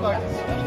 But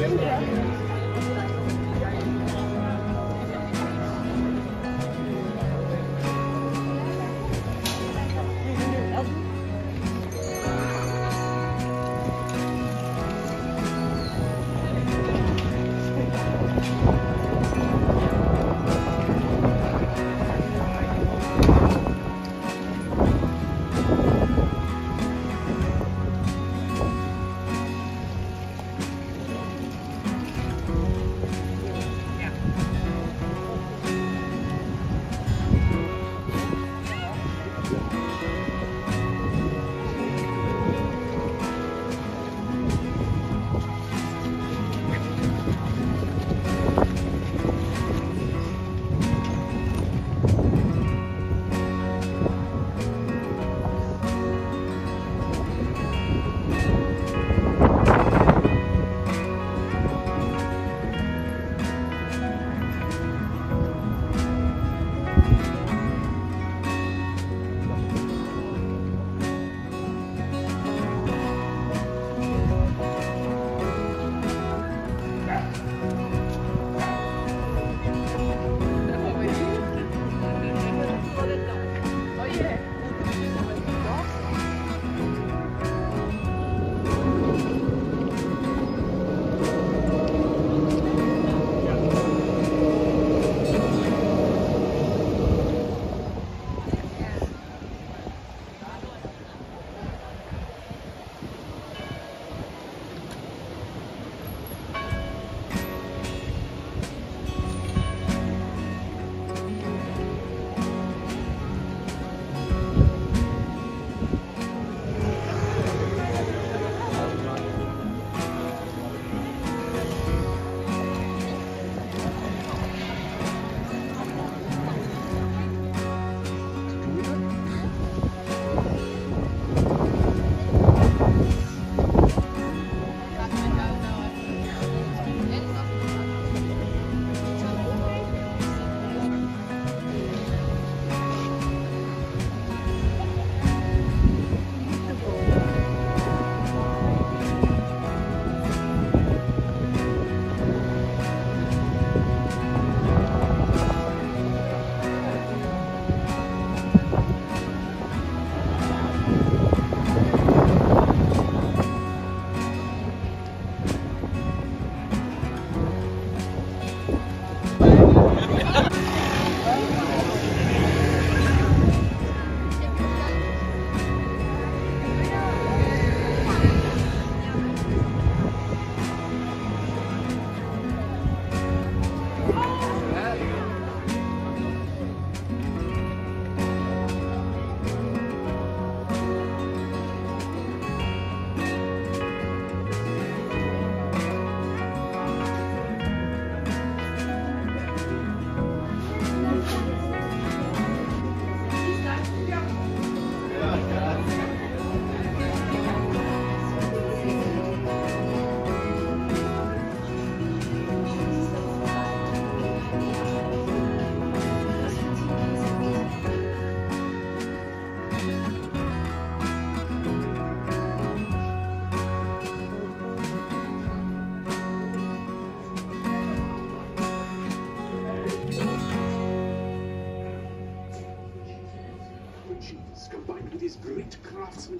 Thank you.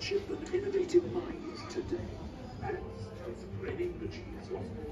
Craftsmanship and innovative minds today. Spreading the Jesus